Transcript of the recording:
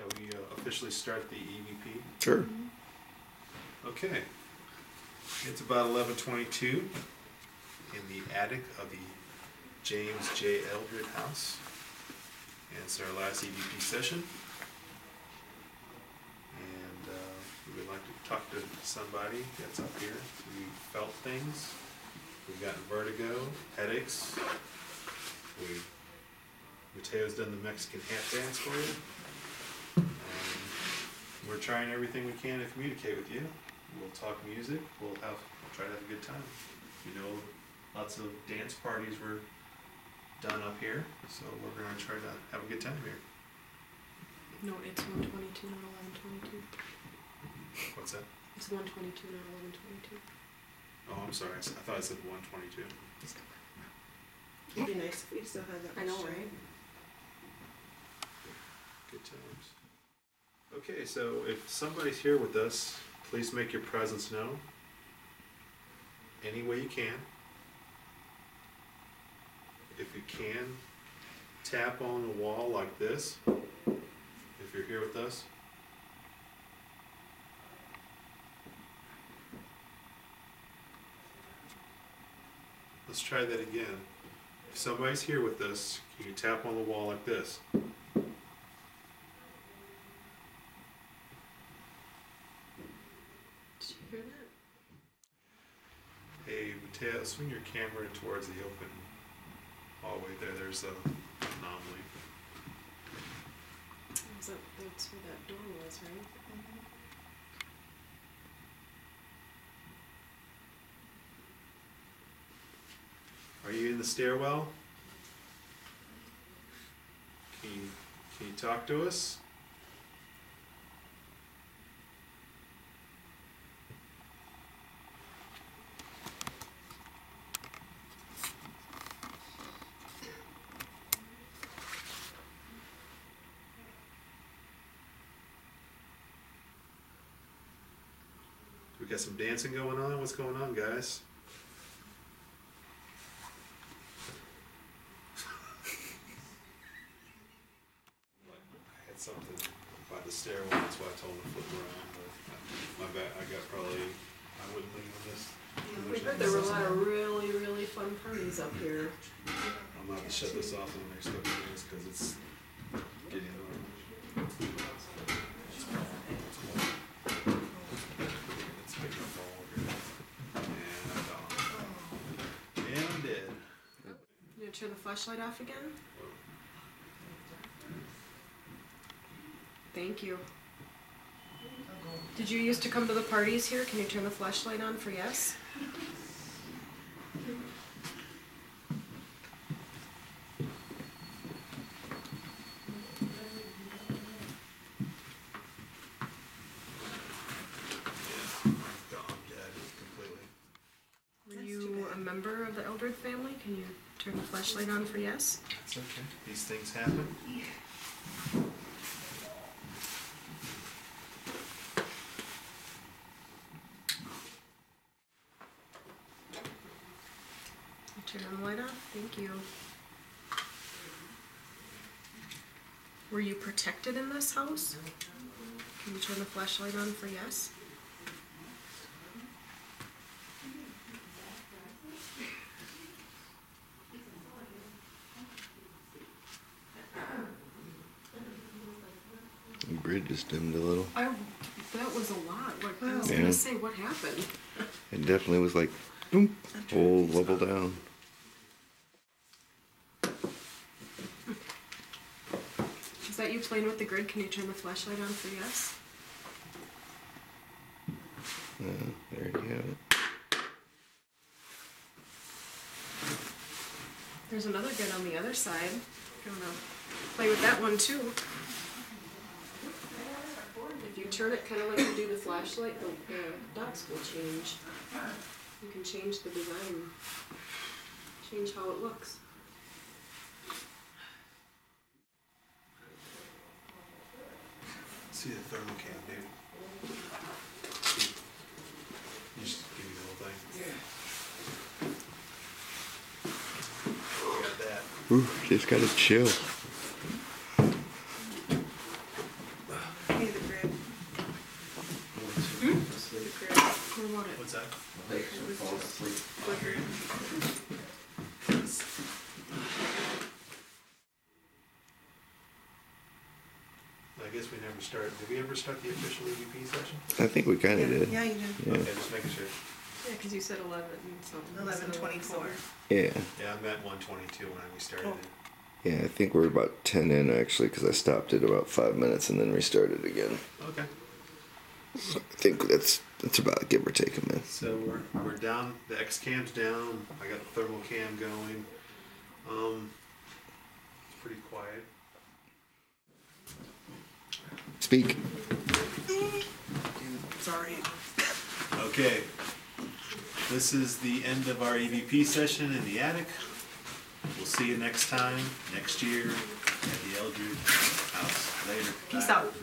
Shall we uh, officially start the EVP? Sure. Okay. It's about eleven twenty-two in the attic of the James J. Eldred House. And it's our last EVP session. And uh, we would like to talk to somebody that's up here. We felt things. We've gotten vertigo, headaches. We, Mateo's done the Mexican hat dance for you. We're trying everything we can to communicate with you. We'll talk music, we'll have, try to have a good time. You know, lots of dance parties were done up here, so we're gonna try to have a good time here. No, it's one twenty-two, not eleven twenty-two. What's that? It's one twenty-two, not eleven twenty-two. Oh, I'm sorry, I s- I thought I said one twenty-two. It'd be nice if we still had that. I know, right? Good times. Okay, so if somebody's here with us, please make your presence known. Any way you can. If you can, tap on the wall like this, if you're here with us. Let's try that again. If somebody's here with us, can you tap on the wall like this? Did you hear that? Mateo, swing your camera towards the open hallway there. There's a anomaly. Was that, that's where that door was, right? Mm-hmm. Are you in the stairwell? Can you, can you talk to us? Got some dancing going on. What's going on, guys? I had something by the stairwell, that's why I told him to flip around, but my bad, I got probably, I wouldn't leave on this. We heard there were a lot of really, really fun parties up here. I'm gonna have to shut this off in the next couple of minutes, cause it's getting annoying. It's making a fall here. And I'm gone. And I'm dead. You gonna turn the flashlight off again? Thank you. Did you used to come to the parties here? Can you turn the flashlight on for yes? Yeah, I'm gone, dead completely. Were you a member of the Eldred family? Can you turn the flashlight on for yes? It's okay. These things happen. Turn on the light off. Thank you. Were you protected in this house? Can you turn the flashlight on for yes? The grid just dimmed a little. I, that was a lot. Like, I was Yeah. gonna say, what happened? It definitely was like, boom, whole level down. Is that you playing with the grid? Can you turn the flashlight on for yes? Uh, there you have it. There's another grid on the other side. If you wanna play with that one too. If you turn it kind of like you do the flashlight, the, the dots will change. You can change the design, change how it looks. See the thermal cam, dude. You just give me the whole thing. Yeah. Got that. Ooh, just got a chill. We start, did we ever start the official EVP session? I think we kind of did. Yeah, you did. Yeah. Okay, just making sure. Yeah, because you said eleven and something. You Eleven. Yeah. Yeah, I'm at one twenty-two when we started Oh. it. Yeah, I think we're about 10 in actually because I stopped at about five minutes and then restarted again. Okay, So I think that's that's about give or take a minute. so we're, we're down, the X cam's down, I got the thermal cam going. Um, it's pretty quiet. Speak. Sorry. Okay, this is the end of our EVP session in the attic. We'll see you next time, next year, at the Eldred House. Later. Peace Bye. out.